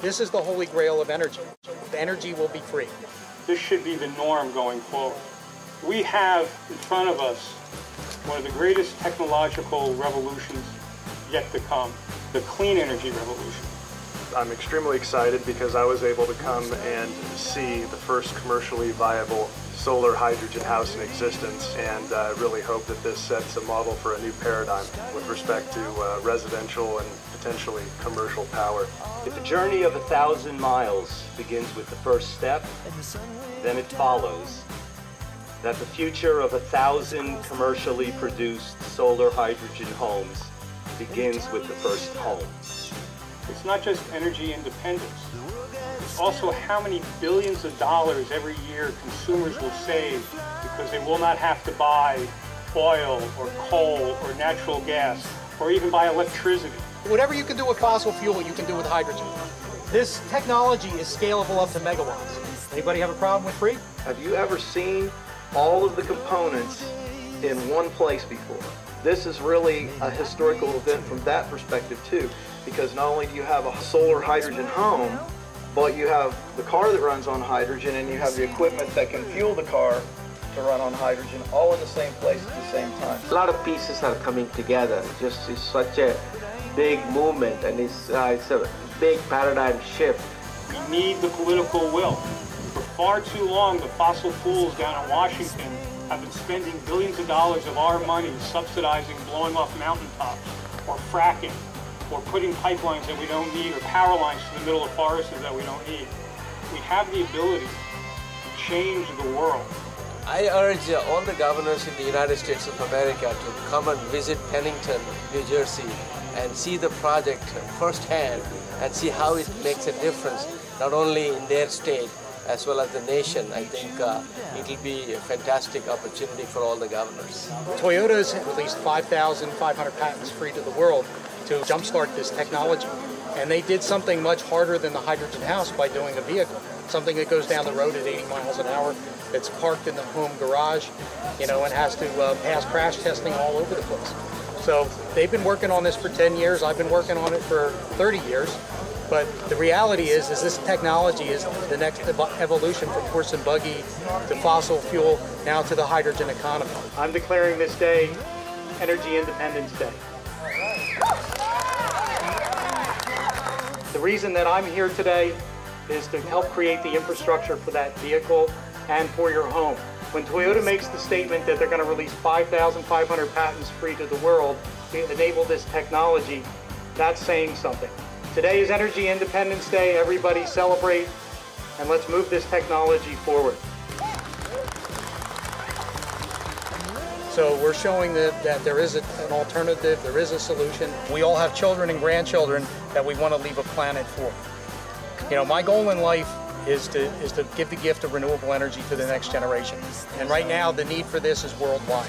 This is the holy grail of energy. The energy will be free. This should be the norm going forward. We have in front of us one of the greatest technological revolutions yet to come, the clean energy revolution. I'm extremely excited because I was able to come and see the first commercially viable solar hydrogen house in existence and I uh, really hope that this sets a model for a new paradigm with respect to uh, residential and potentially commercial power. If a journey of a thousand miles begins with the first step, then it follows that the future of a thousand commercially produced solar hydrogen homes begins with the first home. It's not just energy independence. It's also how many billions of dollars every year consumers will save because they will not have to buy oil or coal or natural gas or even buy electricity. Whatever you can do with fossil fuel, you can do with hydrogen. This technology is scalable up to megawatts. Anybody have a problem with free? Have you ever seen all of the components in one place before? This is really a historical event from that perspective too, because not only do you have a solar hydrogen home, but you have the car that runs on hydrogen and you have the equipment that can fuel the car to run on hydrogen all in the same place at the same time. A lot of pieces are coming together. Just it's such a big movement and it's, uh, it's a big paradigm shift. We need the political will. For far too long, the fossil fools down in Washington have been spending billions of dollars of our money subsidizing blowing off mountaintops or fracking or putting pipelines that we don't need or power lines to the middle of forests that we don't need. We have the ability to change the world. I urge all the governors in the United States of America to come and visit Pennington, New Jersey and see the project firsthand and see how it makes a difference not only in their state as well as the nation. I think uh, it will be a fantastic opportunity for all the governors. Toyota's released 5,500 patents free to the world to jumpstart this technology. And they did something much harder than the hydrogen house by doing a vehicle, something that goes down the road at 80 miles an hour, that's parked in the home garage, you know, and has to uh, pass crash testing all over the place. So they've been working on this for 10 years. I've been working on it for 30 years. But the reality is, is this technology is the next evolution from horse and buggy to fossil fuel, now to the hydrogen economy. I'm declaring this day Energy Independence Day. The reason that I'm here today is to help create the infrastructure for that vehicle and for your home. When Toyota makes the statement that they're going to release 5,500 patents free to the world to enable this technology, that's saying something. Today is Energy Independence Day. Everybody celebrate and let's move this technology forward. So we're showing that, that there is a, an alternative, there is a solution. We all have children and grandchildren that we want to leave a planet for. You know, my goal in life is to, is to give the gift of renewable energy to the next generation. And right now, the need for this is worldwide.